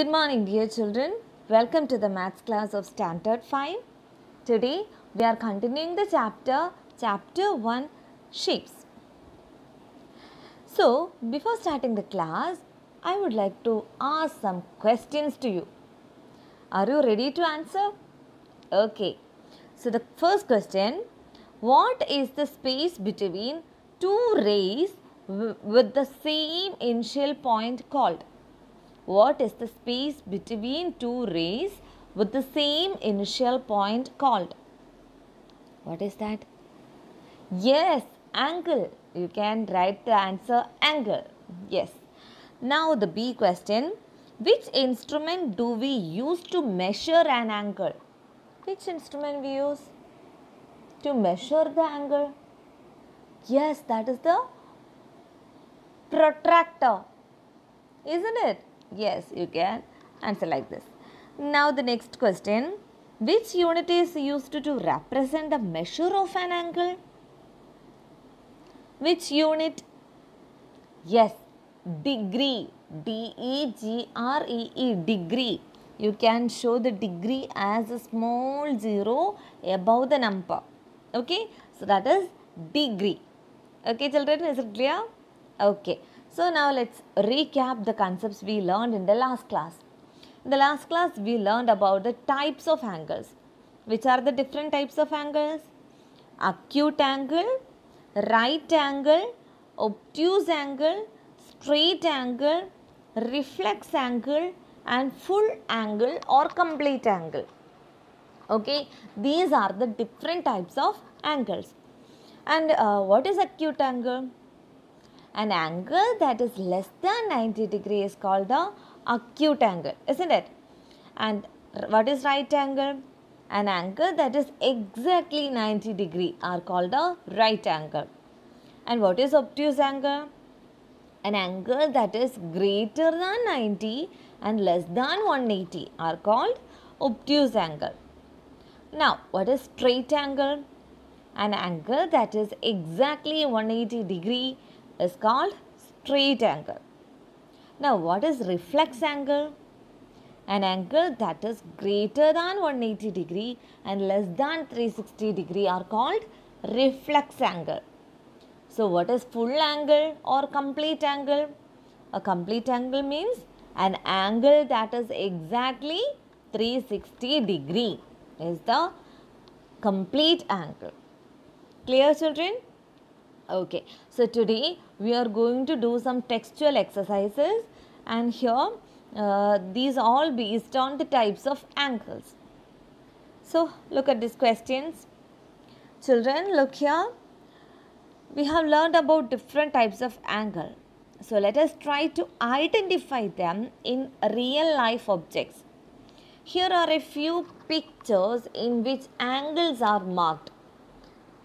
Good morning, dear children. Welcome to the maths class of Standard 5. Today we are continuing the chapter, chapter 1 Shapes. So, before starting the class, I would like to ask some questions to you. Are you ready to answer? Okay. So, the first question What is the space between two rays with the same initial point called? What is the space between two rays with the same initial point called? What is that? Yes, angle. You can write the answer angle. Yes. Now the B question. Which instrument do we use to measure an angle? Which instrument we use to measure the angle? Yes, that is the protractor. Isn't it? Yes, you can answer like this. Now the next question. Which unit is used to represent the measure of an angle? Which unit? Yes, degree. D E G R E E, degree. You can show the degree as a small zero above the number. Okay, so that is degree. Okay, children, is it clear? Okay, so now let's recap the concepts we learned in the last class. In the last class, we learned about the types of angles. Which are the different types of angles? Acute angle, right angle, obtuse angle, straight angle, reflex angle and full angle or complete angle. Okay, these are the different types of angles. And uh, what is acute angle? An angle that is less than 90 degree is called the acute angle, isn't it? And what is right angle? An angle that is exactly 90 degree are called the right angle. And what is obtuse angle? An angle that is greater than 90 and less than 180 are called obtuse angle. Now, what is straight angle? An angle that is exactly 180 degree is called straight angle. Now, what is reflex angle? An angle that is greater than 180 degree and less than 360 degree are called reflex angle. So, what is full angle or complete angle? A complete angle means an angle that is exactly 360 degree is the complete angle. Clear children? Okay, so today we are going to do some textual exercises and here uh, these all based on the types of angles. So look at these questions. Children, look here. We have learned about different types of angle. So let us try to identify them in real life objects. Here are a few pictures in which angles are marked.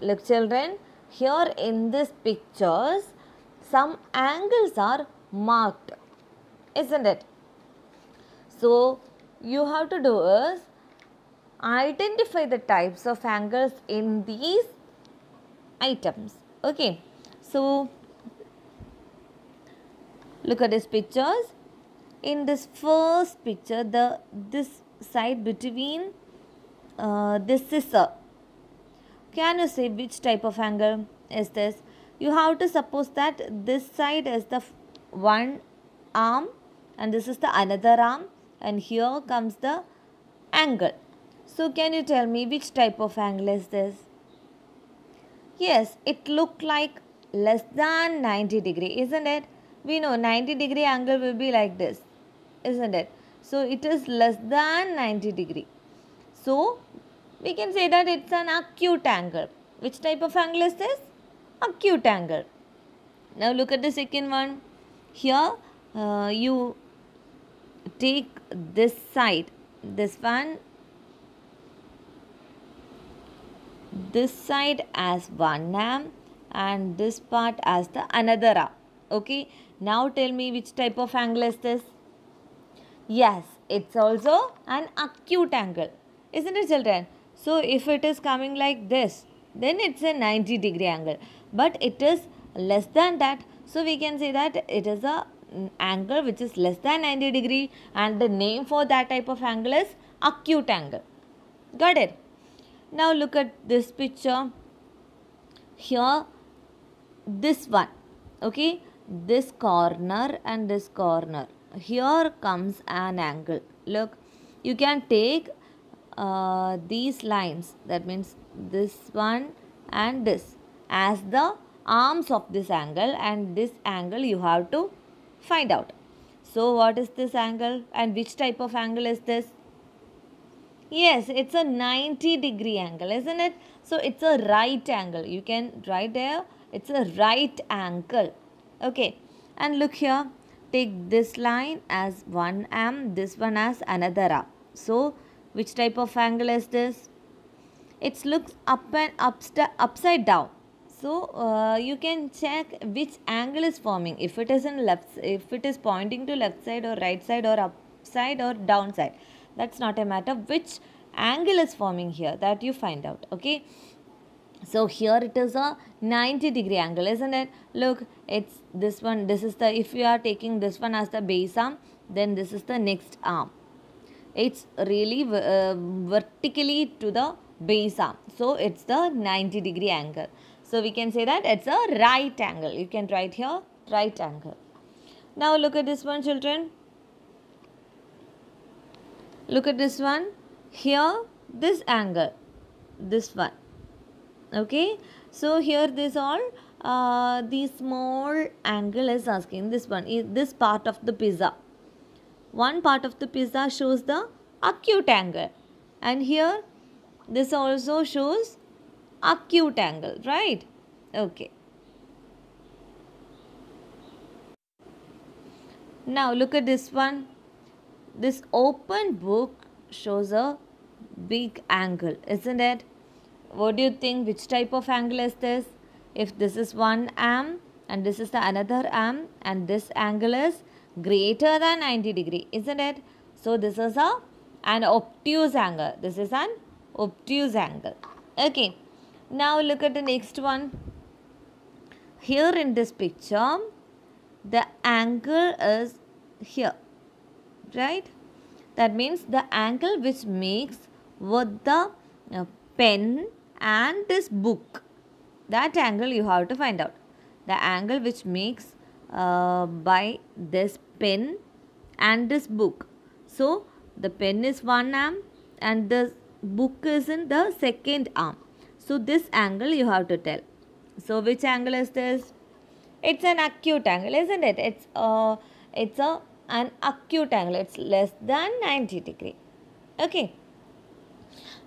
Look children, here in these pictures, some angles are marked, isn't it? So, you have to do is identify the types of angles in these items. Okay, so look at these pictures. In this first picture, the this side between uh, this scissor can you say which type of angle is this? You have to suppose that this side is the one arm and this is the another arm and here comes the angle. So can you tell me which type of angle is this? Yes, it looked like less than 90 degree, isn't it? We know 90 degree angle will be like this, isn't it? So it is less than 90 degree. So we can say that it's an acute angle. Which type of angle is this? Acute angle. Now look at the second one. Here uh, you take this side, this one, this side as one arm and this part as the another arm. Okay. Now tell me which type of angle is this? Yes, it's also an acute angle. Isn't it children? So if it is coming like this, then it's a 90 degree angle. But it is less than that. So we can say that it is a mm, angle which is less than 90 degree and the name for that type of angle is acute angle. Got it? Now look at this picture. Here this one okay this corner and this corner here comes an angle look you can take uh, these lines that means this one and this as the arms of this angle and this angle you have to find out. So what is this angle and which type of angle is this? Yes it's a 90 degree angle isn't it? So it's a right angle. You can write there it's a right angle. Okay and look here take this line as one arm this one as another arm so which type of angle is this? It looks up and upside down. So uh, you can check which angle is forming. If it is in left if it is pointing to left side or right side or upside or downside. That's not a matter which angle is forming here that you find out okay? So here it is a 90 degree angle isn't it? Look it's this one this is the if you are taking this one as the base arm then this is the next arm it's really uh, vertically to the base arm. So it's the 90 degree angle. So we can say that it's a right angle. You can write here right angle. Now look at this one children. Look at this one. Here this angle. This one. Okay? So here this all uh, the small angle is asking this one is this part of the pizza one part of the pizza shows the acute angle. And here this also shows acute angle right? Okay. Now look at this one. This open book shows a big angle isn't it? What do you think? Which type of angle is this? If this is one arm and this is the another arm and this angle is greater than 90 degree isn't it? So this is a an obtuse angle. This is an obtuse angle. Okay. Now look at the next one. Here in this picture the angle is here right? That means the angle which makes what the uh, pen and this book that angle you have to find out. The angle which makes uh, by this pen and this book. So the pen is one arm and the book is in the second arm. So this angle you have to tell. So which angle is this? It's an acute angle isn't it? It's uh it's a an acute angle. It's less than 90 degree. Okay.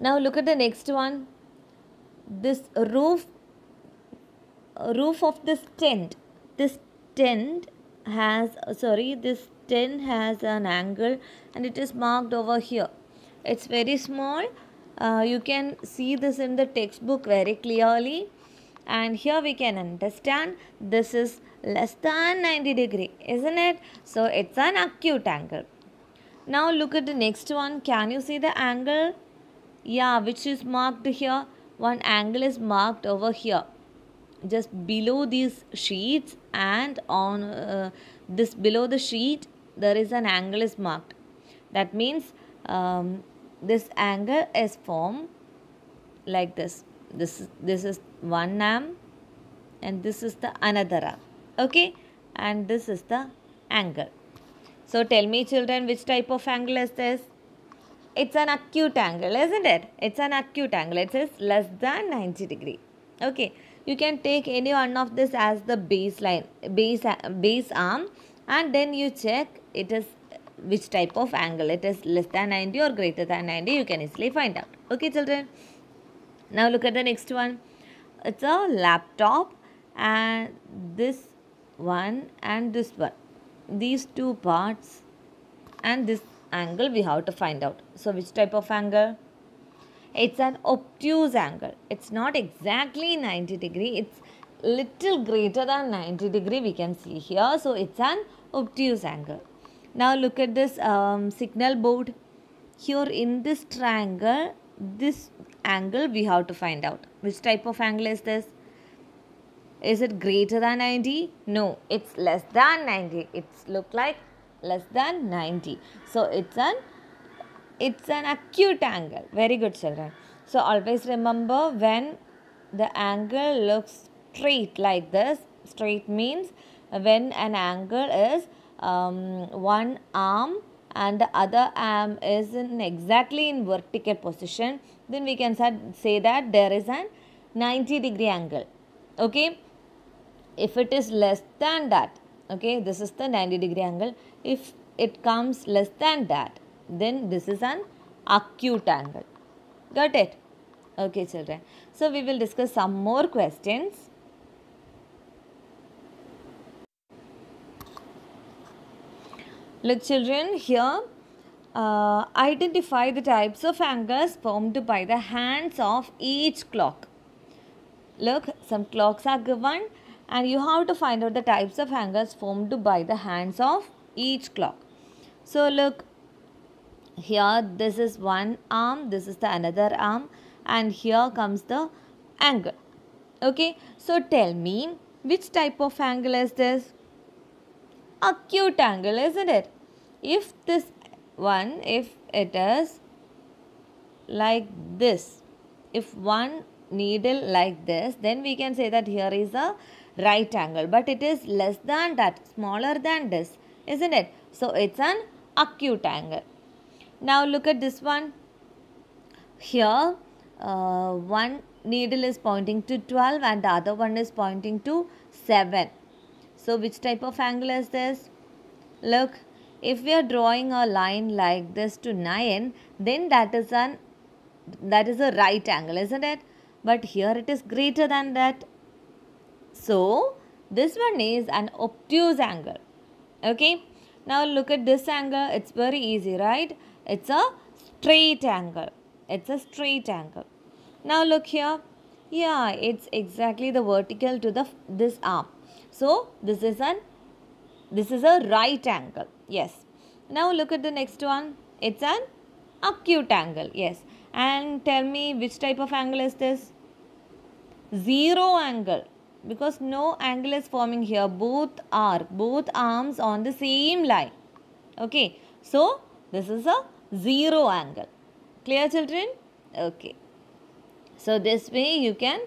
Now look at the next one. This roof roof of this tent this tent has sorry this tent has an angle and it is marked over here. It's very small. Uh, you can see this in the textbook very clearly. And here we can understand this is less than 90 degree isn't it? So it's an acute angle. Now look at the next one. Can you see the angle? Yeah which is marked here. One angle is marked over here just below these sheets and on uh, this below the sheet there is an angle is marked that means um, this angle is formed like this this this is one arm and this is the another arm okay and this is the angle so tell me children which type of angle is this it's an acute angle, isn't it? It's an acute angle. It says less than 90 degree. Okay. You can take any one of this as the baseline, base, base arm and then you check it is which type of angle. It is less than 90 or greater than 90. You can easily find out. Okay, children. Now look at the next one. It's a laptop and this one and this one. These two parts and this angle we have to find out. So which type of angle? It's an obtuse angle. It's not exactly 90 degree. It's little greater than 90 degree we can see here. So it's an obtuse angle. Now look at this um, signal board. Here in this triangle, this angle we have to find out. Which type of angle is this? Is it greater than 90? No, it's less than 90. It's look like less than 90. So it's an it's an acute angle. Very good children. So always remember when the angle looks straight like this, straight means when an angle is um, one arm and the other arm is in exactly in vertical position then we can say that there is an 90 degree angle okay if it is less than that okay this is the 90 degree angle if it comes less than that then this is an acute angle. Got it? Okay children. So we will discuss some more questions. Look children here uh, identify the types of angles formed by the hands of each clock. Look some clocks are given and you have to find out the types of angles formed by the hands of each clock. So look here this is one arm this is the another arm and here comes the angle. Okay so tell me which type of angle is this? Acute angle isn't it? If this one if it is like this if one needle like this then we can say that here is a right angle but it is less than that smaller than this isn't it? So it's an acute angle now look at this one. Here uh, one needle is pointing to 12 and the other one is pointing to 7. So which type of angle is this? Look, if we are drawing a line like this to 9, then that is an that is a right angle, isn't it? But here it is greater than that. So this one is an obtuse angle. Okay. Now look at this angle. It's very easy, right? It's a straight angle. It's a straight angle. Now look here. Yeah, it's exactly the vertical to the this arm. So this is an this is a right angle. Yes. Now look at the next one. It's an acute angle. Yes. And tell me which type of angle is this? Zero angle. Because no angle is forming here. Both are, both arms on the same line. Okay. So, this is a zero angle. Clear children? Okay. So this way you can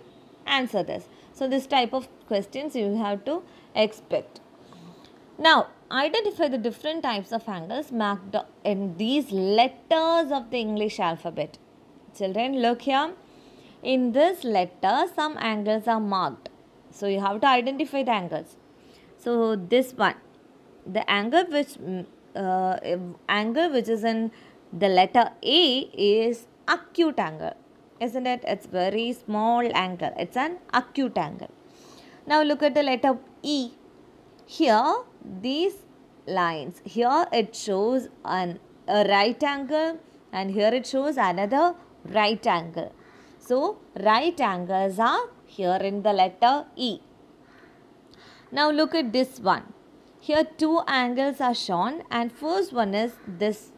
answer this. So this type of questions you have to expect. Now identify the different types of angles marked in these letters of the English alphabet. Children look here. In this letter some angles are marked. So you have to identify the angles. So this one, the angle which mm, uh, angle which is in the letter A is acute angle. Isn't it? It's very small angle. It's an acute angle. Now look at the letter E. Here these lines. Here it shows an, a right angle and here it shows another right angle. So right angles are here in the letter E. Now look at this one. Here two angles are shown and first one is this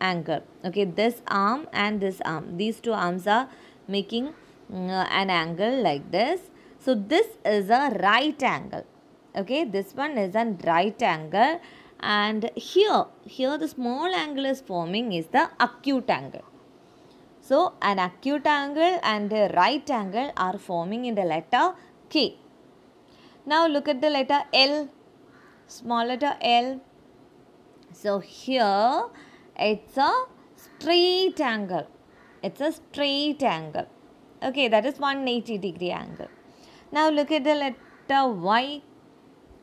angle okay this arm and this arm. These two arms are making uh, an angle like this. So this is a right angle. Okay this one is a right angle. And here here the small angle is forming is the acute angle. So an acute angle and a right angle are forming in the letter K. Now look at the letter L, small letter L. So here it's a straight angle. It's a straight angle. Okay, that is 180 degree angle. Now look at the letter Y.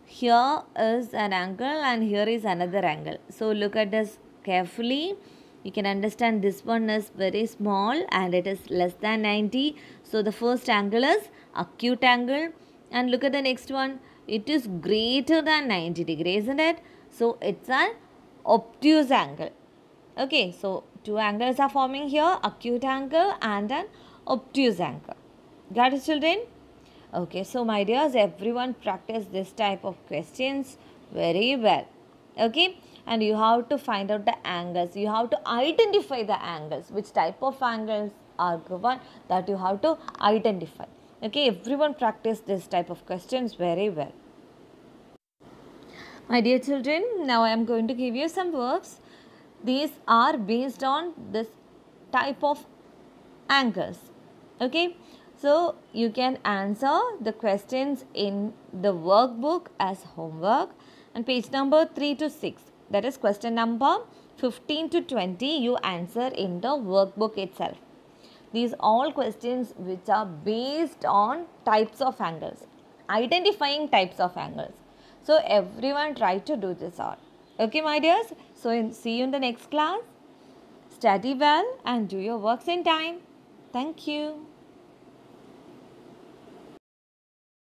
Here is an angle and here is another angle. So look at this carefully. You can understand this one is very small and it is less than 90. So the first angle is acute angle. And look at the next one. It is greater than 90 degree, isn't it? So it's an obtuse angle. Okay, so two angles are forming here, acute angle and an obtuse angle. Got it children? Okay, so my dears, everyone practice this type of questions very well. Okay, and you have to find out the angles. You have to identify the angles. Which type of angles are given that you have to identify. Okay, everyone practice this type of questions very well. My dear children, now I am going to give you some verbs. These are based on this type of angles. Okay, so you can answer the questions in the workbook as homework and page number 3 to 6. That is question number 15 to 20 you answer in the workbook itself. These all questions which are based on types of angles, identifying types of angles. So everyone try to do this all. Okay my dears. So in, see you in the next class. Study well and do your works in time. Thank you.